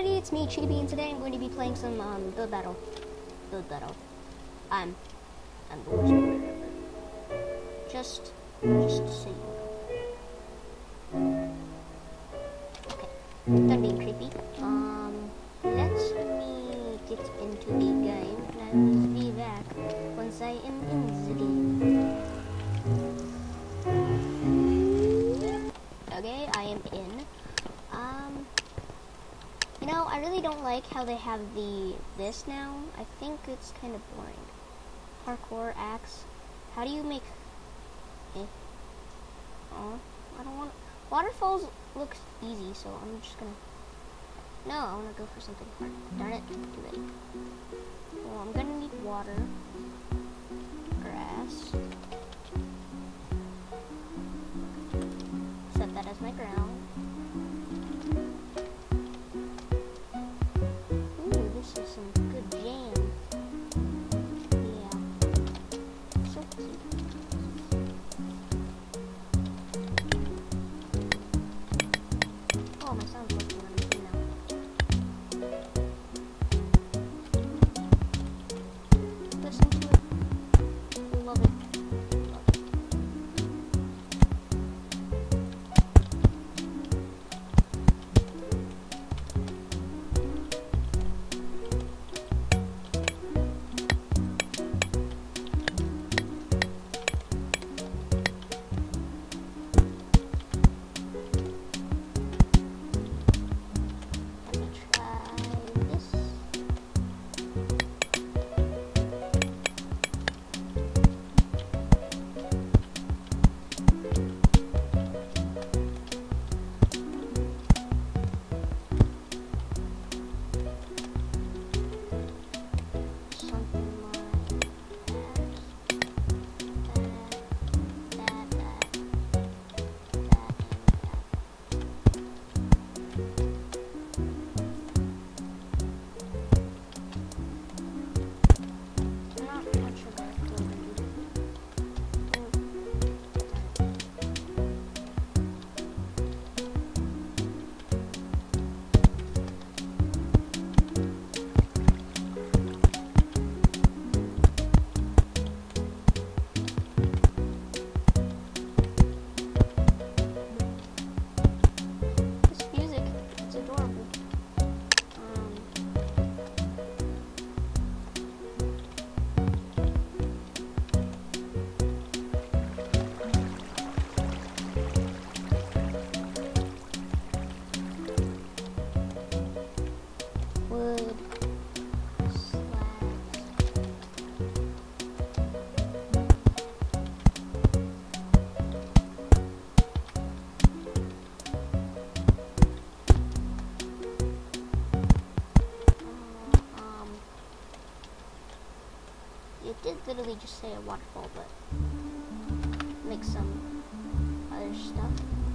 everybody, it's me, Chibi, and today I'm going to be playing some um, Build Battle. Build Battle. I'm, I'm the worst player ever. Just, just so you know. Okay, done being creepy. Um, let me get into the game, and I will be back once I am in the game. I really don't like how they have the this now. I think it's kind of boring. Parkour axe. How do you make? Eh. Oh, I don't want. Waterfalls looks easy, so I'm just gonna. No, I want to go for something hard. Darn it, too late. Well, I'm gonna need water, wood, um, it did literally just say a waterfall, but make some other stuff.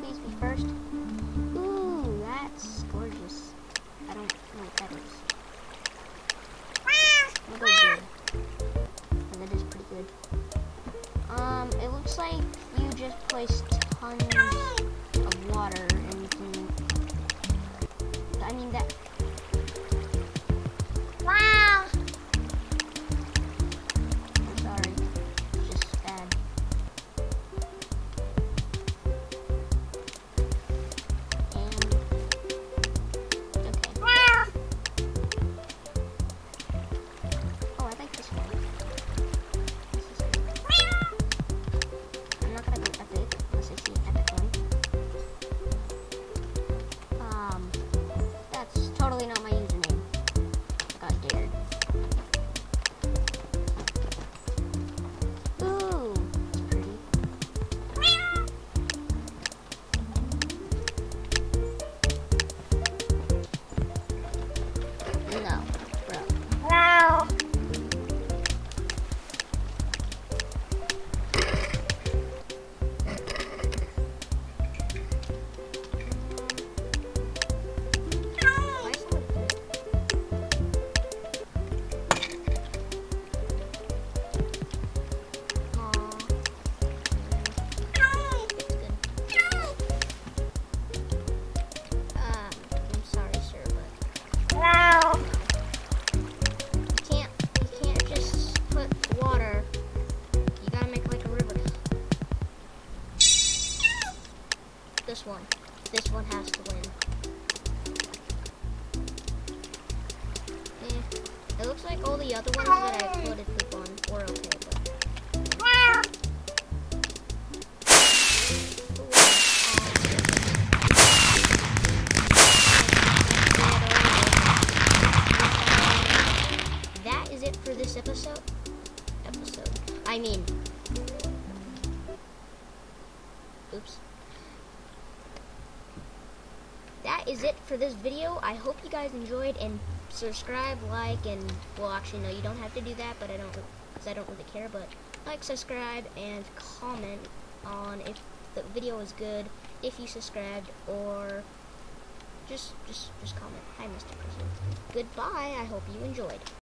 Please be first. Ooh, that's gorgeous. I don't know what that is. That is pretty good. Um, it looks like you just placed tons of water and you can. I mean that. Looks like all the other ones that I voted poop on were okay, but That is it for this episode. Episode. I mean. Oops. That is it for this video. I hope you guys enjoyed and subscribe, like, and well, actually, no, you don't have to do that, but I don't because I don't really care. But like, subscribe, and comment on if the video is good, if you subscribed, or just just just comment. Hi, Mr. President. Goodbye. I hope you enjoyed.